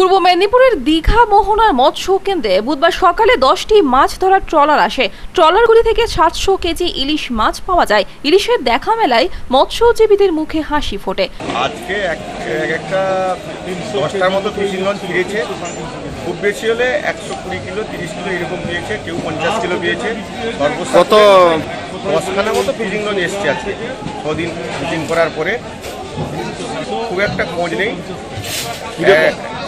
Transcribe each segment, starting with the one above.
পূর্ব মেদিনীপুরের দীঘা মোহনার মৎস্য কেন্দ্রে বুধবার সকালে দশটি মাছ ধরার ট্রলার আসে। ট্রলারগুলি থেকে সাতশো কেজি ইলিশ মাছ পাওয়া যায়। ইলিশের দেখা মেলায় মৎস্যজীবীদের মুখে হাসি ফোটে। আজকে এক এক একটা দশটার মতো ফিরেছে খুব বেশি হলে একশো কুড়ি কিলো তিরিশ কিলো এরকম দিয়েছে কেউ পঞ্চাশ কিলো দিয়েছে। কত? দশখানা মতো ফিশিং লঞ্চ এসছে আজকে। ছদিন ফিশিং করার পরে খুব একটা খোঁজ নেই।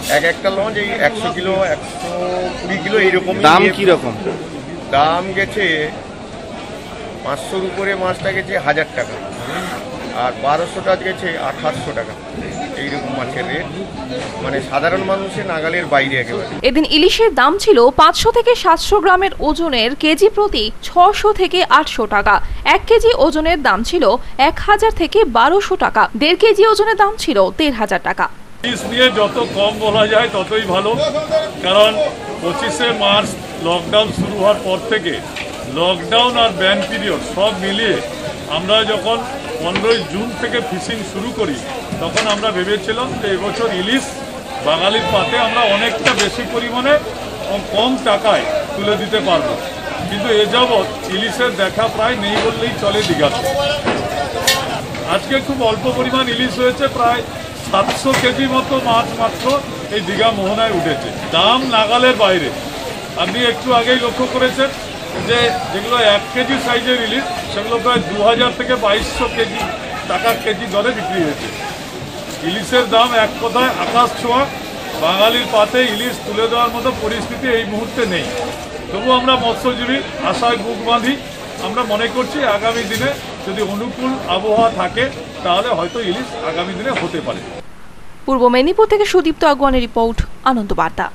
এক- এক একটা লঞ্চ এই একশো কিলো একশো কুড়ি কিলো এইরকম দাম কীরকম? দাম গেছে পাঁচশোর উপরে মাছটা গেছে হাজার টাকা আর বারোশোটা গেছে আঠাশশো টাকা। এইরকম মাছের রেট মানে সাধারণ মানুষের নাগালের বাইরে একেবারে। এদিন ইলিশের দাম ছিল পাঁচশো থেকে সাতশো গ্রামের ওজনের কেজি প্রতি ছশো থেকে আটশো টাকা। এক কেজি ওজনের দাম ছিল এক হাজার থেকে বারোশো টাকা। দেড় কেজি ওজনের দাম ছিল দেড় হাজার টাকা। ইলিশ নিয়ে যত কম বলা যায় ততই ভালো। কারণ পঁচিশে মার্চ লকডাউন শুরু হওয়ার পর থেকে লকডাউন আর ব্যান পিরিয়ড সব মিলিয়ে আমরা যখন পনেরোই জুন থেকে ফিশিং শুরু করি, তখন আমরা ভেবেছিলাম যে এবছর ইলিশ বাঙালির পাতে আমরা অনেকটা বেশি পরিমাণে কম টাকায় তুলে দিতে পারব। কিন্তু এ যাবৎ ইলিশের দেখা প্রায় নেই বললেই চলে দীঘাতে। আজকে খুব অল্প পরিমাণ ইলিশ হয়েছে, প্রায় সাতশো কেজি মতো মাছ মাত্র এই দীঘা মোহনায় উঠেছে। দাম নাগালের বাইরে। আপনি একটু আগেই লক্ষ্য করেছেন যে যেগুলো এক কেজি সাইজের ইলিশ, সেগুলো প্রায় দু হাজার থেকে বাইশশো কেজি টাকা কেজি দরে বিক্রি হয়েছে। ইলিশের দাম এক কথায় আকাশ ছোঁয়া। বাঙালির পাতে ইলিশ তুলে দেওয়ার মতো পরিস্থিতি এই মুহূর্তে নেই। তবু আমরা মৎস্যজীবী, আশায় বুক বাঁধি আমরা মনে করছি আগামী দিনে যদি অনুকূল আবহাওয়া থাকে, তাহলে হয়তো ইলিশ আগামী দিনে হতে পারে। পূর্ব মেদিনীপুর থেকে সুদীপ্ত আগুয়ানের রিপোর্ট আনন্দ বার্তা